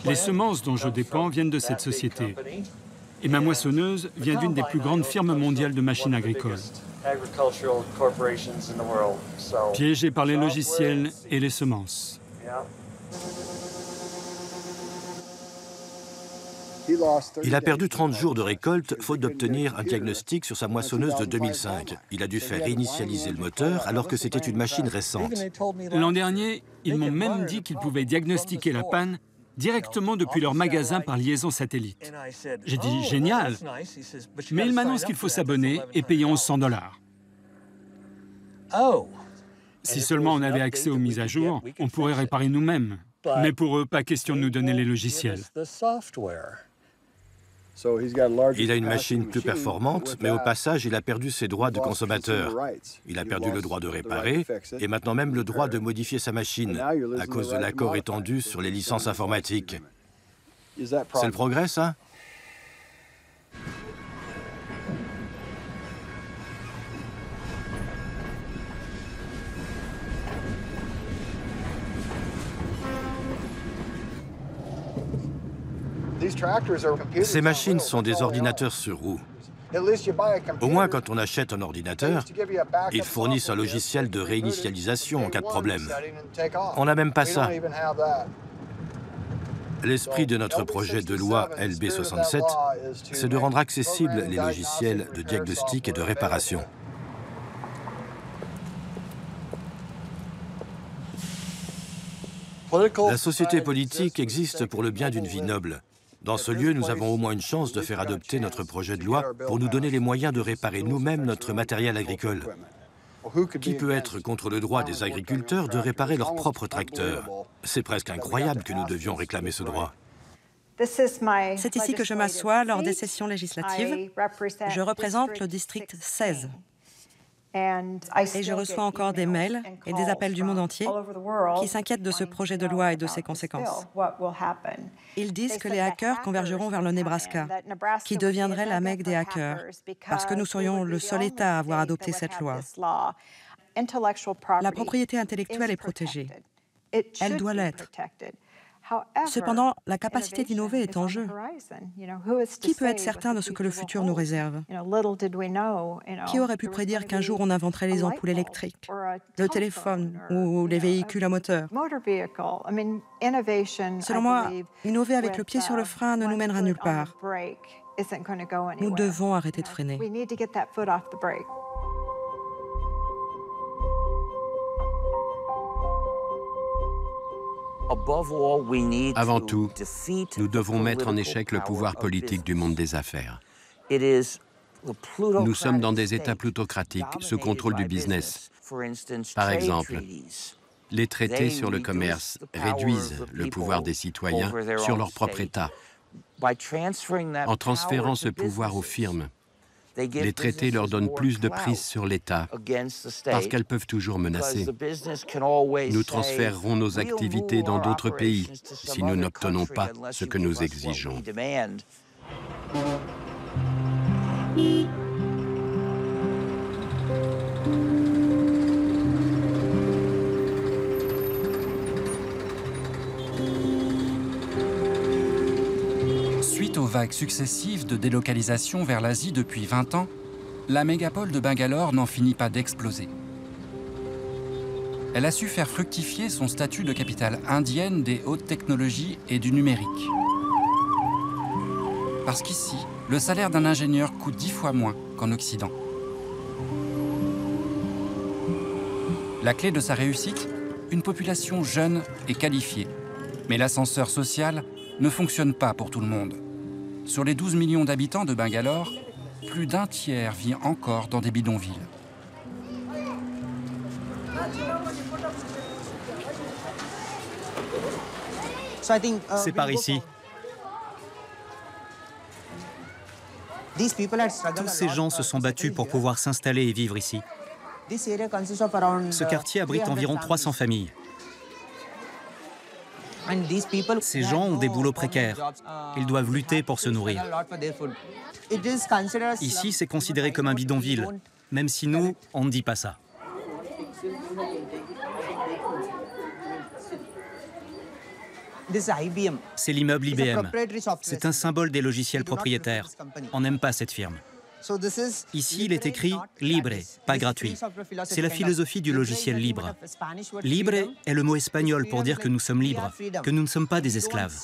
Les semences dont je dépends viennent de cette société. Et ma moissonneuse vient d'une des plus grandes firmes mondiales de machines agricoles. Piégée par les logiciels et les semences. Il a perdu 30 jours de récolte faute d'obtenir un diagnostic sur sa moissonneuse de 2005. Il a dû faire réinitialiser le moteur alors que c'était une machine récente. L'an dernier, ils m'ont même dit qu'ils pouvaient diagnostiquer la panne directement depuis leur magasin par liaison satellite. J'ai dit génial, mais ils m'annoncent qu'il faut s'abonner et payer 1100 dollars. Si seulement on avait accès aux mises à jour, on pourrait réparer nous-mêmes. Mais pour eux, pas question de nous donner les logiciels. Il a une machine plus performante, mais au passage, il a perdu ses droits de consommateur. Il a perdu le droit de réparer et maintenant même le droit de modifier sa machine à cause de l'accord étendu sur les licences informatiques. C'est le progrès, ça? Ces machines sont des ordinateurs sur roues. Au moins, quand on achète un ordinateur, ils fournissent un logiciel de réinitialisation en cas de problème. On n'a même pas ça. L'esprit de notre projet de loi LB67, c'est de rendre accessibles les logiciels de diagnostic et de réparation. La société politique existe pour le bien d'une vie noble. Dans ce lieu, nous avons au moins une chance de faire adopter notre projet de loi pour nous donner les moyens de réparer nous-mêmes notre matériel agricole. Qui peut être contre le droit des agriculteurs de réparer leurs propres tracteurs C'est presque incroyable que nous devions réclamer ce droit. C'est ici que je m'assois lors des sessions législatives. Je représente le district 16. Et je reçois encore des mails et des appels du monde entier qui s'inquiètent de ce projet de loi et de ses conséquences. Ils disent que les hackers convergeront vers le Nebraska, qui deviendrait la Mecque des hackers, parce que nous serions le seul État à avoir adopté cette loi. La propriété intellectuelle est protégée. Elle doit l'être. Cependant, la capacité d'innover est en jeu. Qui peut être certain de ce que le futur nous réserve? Qui aurait pu prédire qu'un jour on inventerait les ampoules électriques, le téléphone ou les véhicules à moteur? Selon moi, innover avec le pied sur le frein ne nous mènera nulle part. Nous devons arrêter de freiner. Avant tout, nous devons mettre en échec le pouvoir politique du monde des affaires. Nous sommes dans des États plutocratiques sous contrôle du business. Par exemple, les traités sur le commerce réduisent le pouvoir des citoyens sur leur propre État. En transférant ce pouvoir aux firmes, les traités leur donnent plus de prise sur l'État parce qu'elles peuvent toujours menacer. Nous transférerons nos activités dans d'autres pays si nous n'obtenons pas ce que nous exigeons. Aux vagues successives de délocalisation vers l'Asie depuis 20 ans, la mégapole de Bangalore n'en finit pas d'exploser. Elle a su faire fructifier son statut de capitale indienne des hautes technologies et du numérique. Parce qu'ici, le salaire d'un ingénieur coûte dix fois moins qu'en Occident. La clé de sa réussite Une population jeune et qualifiée. Mais l'ascenseur social ne fonctionne pas pour tout le monde. Sur les 12 millions d'habitants de Bangalore, plus d'un tiers vit encore dans des bidonvilles. C'est par ici. Tous ces gens se sont battus pour pouvoir s'installer et vivre ici. Ce quartier abrite environ 300 familles. Ces gens ont des boulots précaires. Ils doivent lutter pour se nourrir. Ici, c'est considéré comme un bidonville, même si nous, on ne dit pas ça. C'est l'immeuble IBM. C'est un symbole des logiciels propriétaires. On n'aime pas cette firme. Ici, il est écrit libre, pas gratuit. C'est la philosophie du logiciel libre. Libre est le mot espagnol pour dire que nous sommes libres, que nous ne sommes pas des esclaves.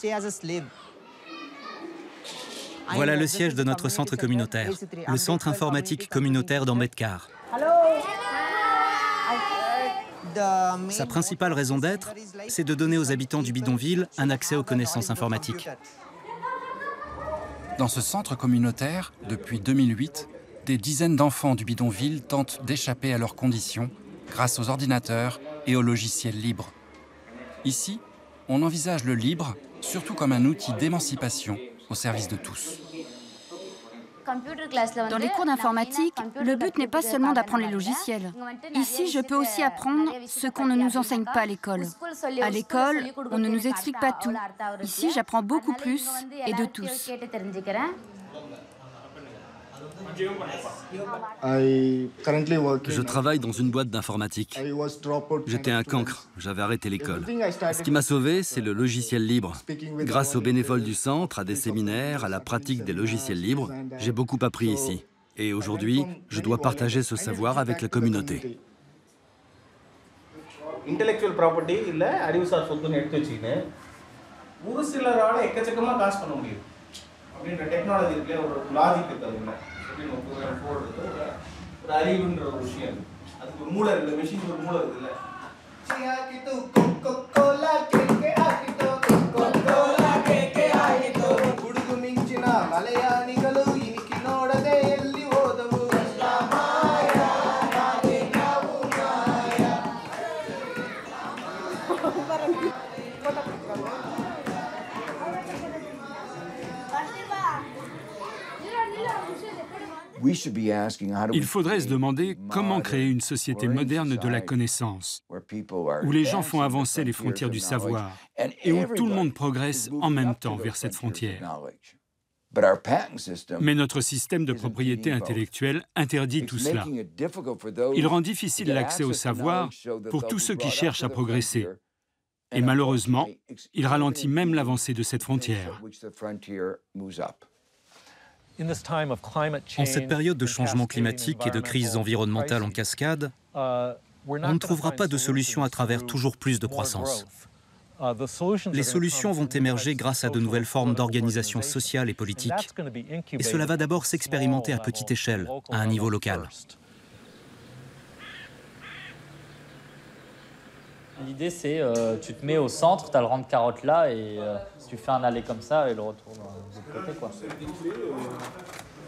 Voilà le siège de notre centre communautaire, le centre informatique communautaire d'Ambedkar. Sa principale raison d'être, c'est de donner aux habitants du bidonville un accès aux connaissances informatiques. Dans ce centre communautaire, depuis 2008, des dizaines d'enfants du bidonville tentent d'échapper à leurs conditions grâce aux ordinateurs et aux logiciels libres. Ici, on envisage le libre surtout comme un outil d'émancipation au service de tous. Dans les cours d'informatique, le but n'est pas seulement d'apprendre les logiciels. Ici, je peux aussi apprendre ce qu'on ne nous enseigne pas à l'école. À l'école, on ne nous explique pas tout. Ici, j'apprends beaucoup plus et de tous. Je travaille dans une boîte d'informatique. J'étais un cancre, j'avais arrêté l'école. Ce qui m'a sauvé, c'est le logiciel libre. Grâce aux bénévoles du centre, à des séminaires, à la pratique des logiciels libres, j'ai beaucoup appris ici. Et aujourd'hui, je dois partager ce savoir avec la communauté. அப்படின்னு ஒரு போடுறது ஒரு அறிவுன்ற ஒரு விஷயம். அதுக்கு ஒரு மூளை இருக்குல்ல மெஷின் ஒரு மூளை இருக்குல்ல. Il faudrait se demander comment créer une société moderne de la connaissance, où les gens font avancer les frontières du savoir et où tout le monde progresse en même temps vers cette frontière. Mais notre système de propriété intellectuelle interdit tout cela. Il rend difficile l'accès au savoir pour tous ceux qui cherchent à progresser. Et malheureusement, il ralentit même l'avancée de cette frontière. En cette période de changement climatique et de crise environnementale en cascade, uh, on ne trouvera pas de solution à travers toujours plus de croissance. Uh, Les solutions vont émerger grâce à de nouvelles formes d'organisation sociale et politique, et cela va d'abord s'expérimenter à petite échelle, à un niveau local. L'idée, c'est euh, tu te mets au centre, tu as le rang de carotte là, et euh, tu fais un aller comme ça et le retour de l'autre côté.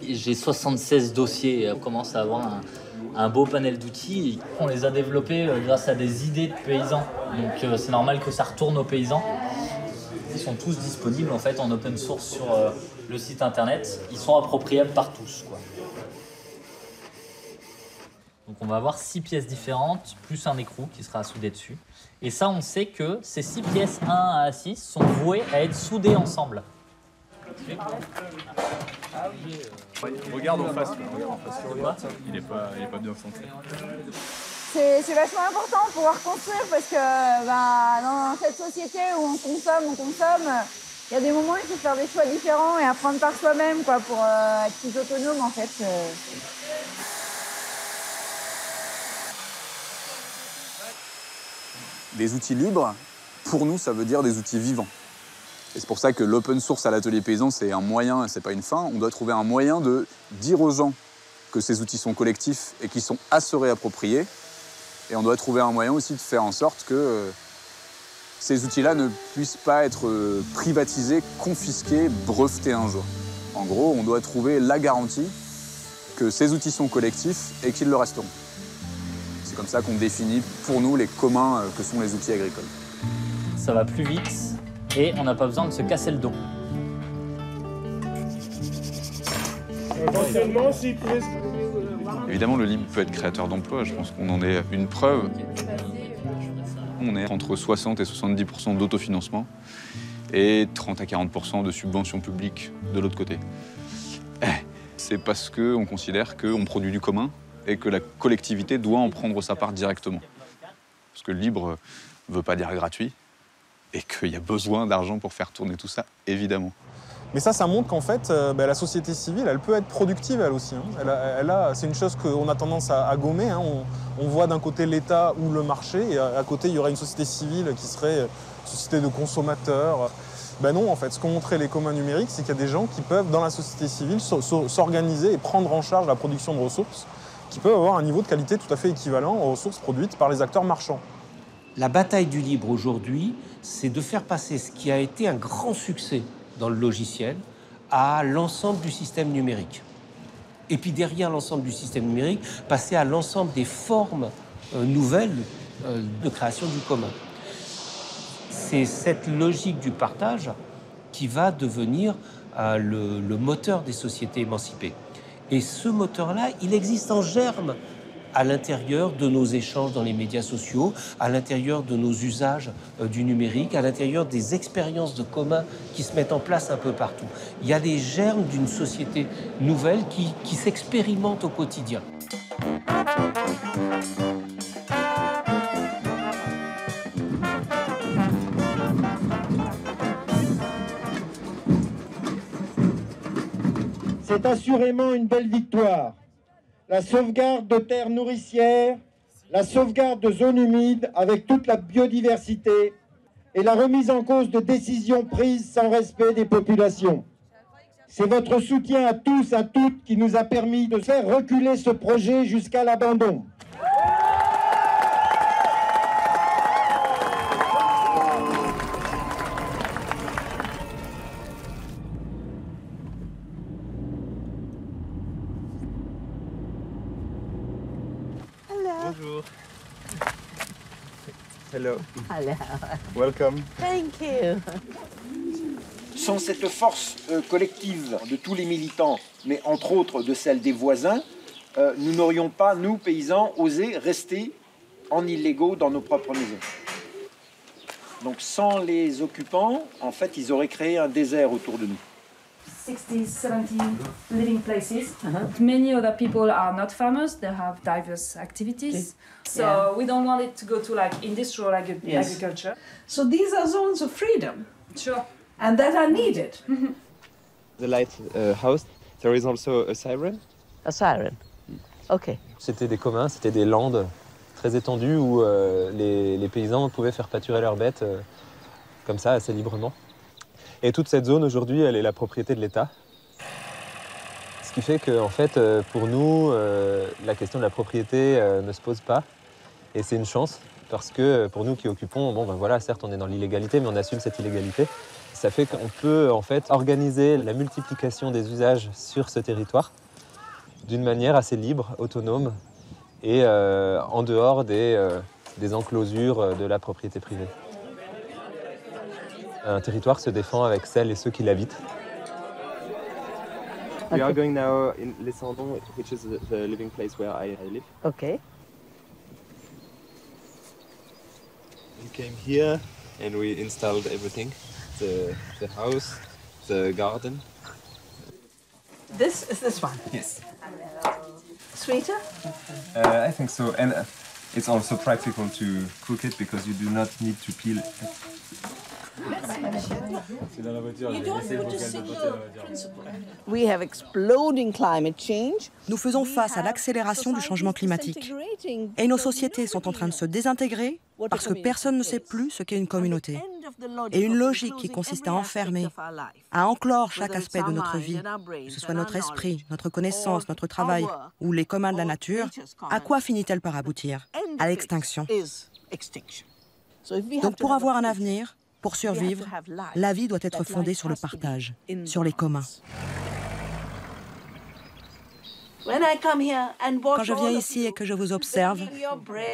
J'ai 76 dossiers, on commence à avoir un, beau panel d'outils. On les a développés euh, grâce à des idées de paysans. Donc c'est normal que ça retourne aux paysans. Ils sont tous disponibles en fait en open source sur le site internet. Ils sont appropriables par tous. Donc on va avoir six pièces différentes, plus un écrou qui sera soudé dessus. Et ça, on sait que ces six pièces 1 à 6 sont vouées à être soudées ensemble. Regarde en face, Il n'est pas, pas bien centré. C'est vachement important de pouvoir construire parce que ben, dans cette société où on consomme, on consomme, il y a des moments où il faut faire des choix différents et apprendre par soi-même quoi, pour euh, être plus autonome en fait. Des outils libres, pour nous, ça veut dire des outils vivants. Et c'est pour ça que l'open source à l'atelier paysan, c'est un moyen, c'est pas une fin. On doit trouver un moyen de dire aux gens que ces outils sont collectifs et qu'ils sont à se réapproprier. Et on doit trouver un moyen aussi de faire en sorte que euh, ces outils-là ne puissent pas être euh, privatisés, confisqués, brevetés un jour. En gros, on doit trouver la garantie que ces outils sont collectifs et qu'ils le resteront comme ça qu'on définit pour nous les communs euh, que sont les outils agricoles. Ça va plus vite et on n'a pas besoin de se casser le dos. Évidemment, le libre peut être créateur d'emplois. Je pense qu'on en est une preuve. On est entre 60 et 70% d'autofinancement et 30 à 40% de subventions publiques de l'autre côté. Eh, c'est parce qu'on considère qu'on produit du commun et que la collectivité doit en prendre sa part directement. Parce que libre ne veut pas dire gratuit et qu'il y a besoin d'argent pour faire tourner tout ça, évidemment. Mais ça, ça montre qu'en fait, euh, bah, la société civile, elle peut être productive elle aussi. Hein. Elle c'est une chose qu'on a tendance à, gommer. Hein. On, voit d'un côté l'État ou le marché, et à, côté, il y aurait une société civile qui serait une société de consommateurs. Ben non, en fait, ce qu'ont montré les communs numériques, c'est qu'il y a des gens qui peuvent, dans la société civile, s'organiser et prendre en charge la production de ressources, qui peuvent avoir un niveau de qualité tout à fait équivalent aux ressources produites par les acteurs marchands. La bataille du libre aujourd'hui, c'est de faire passer ce qui a été un grand succès dans le logiciel à l'ensemble du système numérique. Et puis derrière l'ensemble du système numérique, passer à l'ensemble des formes euh, nouvelles euh, de création du commun. C'est cette logique du partage qui va devenir euh, le moteur des sociétés émancipées. Et ce moteur-là, il existe en germe à l'intérieur de nos échanges dans les médias sociaux, à l'intérieur de nos usages euh, du numérique, à l'intérieur des expériences de commun qui se mettent en place un peu partout. Il y a les germes d'une société nouvelle qui, qui s'expérimente au quotidien. C'est assurément une belle victoire la sauvegarde de terres nourricières, la sauvegarde de zones humides avec toute la biodiversité et la remise en cause de décisions prises sans respect des populations. C'est votre soutien à tous, à toutes qui nous a permis de faire reculer ce projet jusqu'à l'abandon. Hello. Hello. Welcome. Thank you. Sans cette force euh, collective de tous les militants, mais entre autres de celle des voisins, euh, nous n'aurions pas, nous, paysans, osé rester en illégaux dans nos propres maisons. Donc sans les occupants, en fait, ils auraient créé un désert autour de nous. 60, 70 living places. Uh-huh. Many other people are not farmers, they have diverse activities. Okay. So yeah. we don't want it to go to like industrial ag- yes. agriculture. So these are zones of freedom. Sure. And that are needed. Mm-hmm. The lighthouse, uh, there is also a siren. A siren. OK. C'était des communs, c'était des landes très étendues où euh, les, les, paysans pouvaient faire pâturer leurs bêtes euh, comme ça, assez librement. Et toute cette zone aujourd'hui, elle est la propriété de l'État. Ce qui fait que, en fait, euh, pour nous, euh, la question de la propriété euh, ne se pose pas. Et c'est une chance, parce que pour nous qui occupons, bon ben voilà, certes on est dans l'illégalité, mais on assume cette illégalité. Ça fait qu'on peut en fait organiser la multiplication des usages sur ce territoire d'une manière assez libre, autonome et en dehors des, des enclosures de la propriété privée. Un territoire se défend avec celles et ceux qui l'habitent. We are going now in Lesandon, which is the living place where I, live. Okay. We came here and we installed everything. The, the house, the garden. This is this one? Yes. Sweeter? Uh, I think so. And uh, it's also practical to cook it because you do not need to peel it. Nous faisons face à l'accélération du changement climatique. Et nos sociétés sont en train de se désintégrer parce que personne ne sait plus ce qu'est une communauté. Et une logique qui consiste à enfermer, à enclore chaque aspect de notre vie, que ce soit notre esprit, notre connaissance, notre travail ou les communs de la nature, à quoi finit-elle par aboutir? À l'extinction. Donc pour avoir un avenir, pour survivre, la vie doit être fondée sur le partage, sur les communs. Quand je viens ici et que je vous observe,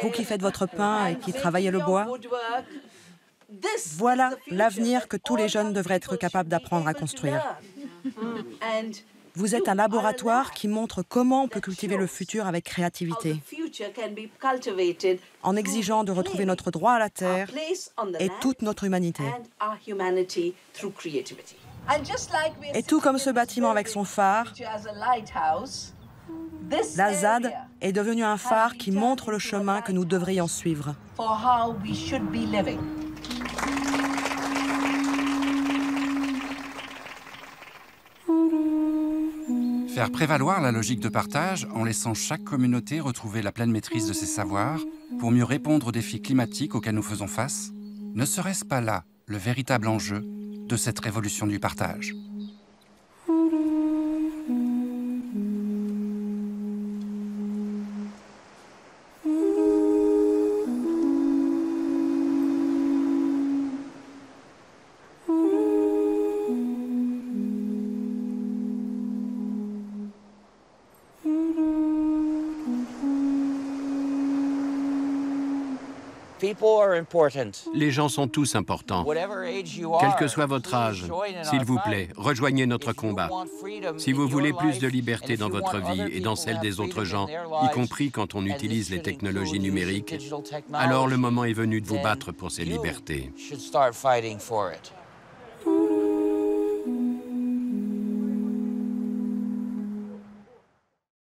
vous qui faites votre pain et qui travaillez le bois, voilà l'avenir que tous les jeunes devraient être capables d'apprendre à construire. Vous êtes un laboratoire qui montre comment on peut cultiver le futur avec créativité, en exigeant de retrouver notre droit à la terre et toute notre humanité. Et tout comme ce bâtiment avec son phare, la ZAD est devenue un phare qui montre le chemin que nous devrions suivre. Faire prévaloir la logique de partage en laissant chaque communauté retrouver la pleine maîtrise de ses savoirs pour mieux répondre aux défis climatiques auxquels nous faisons face, ne serait-ce pas là le véritable enjeu de cette révolution du partage? Les gens sont tous importants. Quel que soit votre âge, s'il vous plaît, rejoignez notre combat. Si vous voulez plus de liberté dans votre vie et dans celle des autres gens, y compris quand on utilise les technologies numériques, alors le moment est venu de vous battre pour ces libertés.